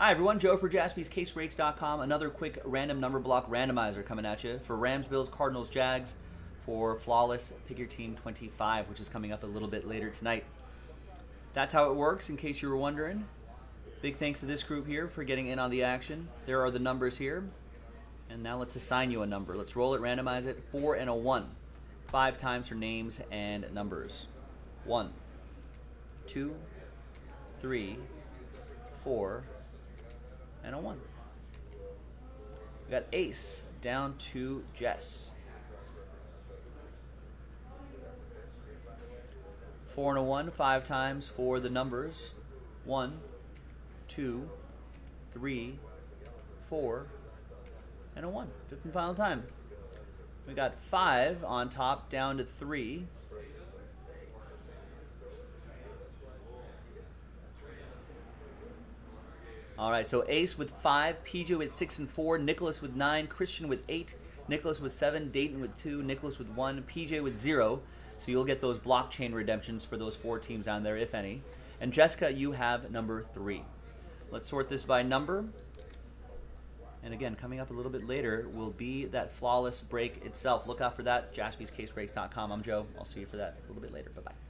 Hi everyone, Joe for jaspyscasebreaks.com. Another quick random number block randomizer coming at you for Rams, Bills, Cardinals, Jags for Flawless Pick Your Team 25, which is coming up a little bit later tonight. That's how it works, in case you were wondering. Big thanks to this group here for getting in on the action. There are the numbers here. And now let's assign you a number. Let's roll it, randomize it. 4 and a 1. Five times for names and numbers. 1, 2, 3, 4, and a 1. We got Ace down to Jess. 4 and a 1, 5 times for the numbers. 1, 2, 3, 4, and a 1. Fifth and final time. We got 5 on top down to 3. All right, so Ace with 5, PJ with 6 and 4, Nicholas with 9, Christian with 8, Nicholas with 7, Dayton with 2, Nicholas with 1, PJ with 0. So you'll get those blockchain redemptions for those four teams on there, if any. And Jessica, you have number 3. Let's sort this by number. And again, coming up a little bit later will be that flawless break itself. Look out for that, jaspyscasebreaks.com. I'm Joe. I'll see you for that a little bit later. Bye-bye.